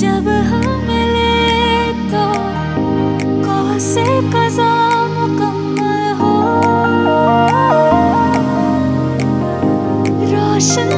जब हम मिले तो कौसे कजा मुकम्मल हो? रोशन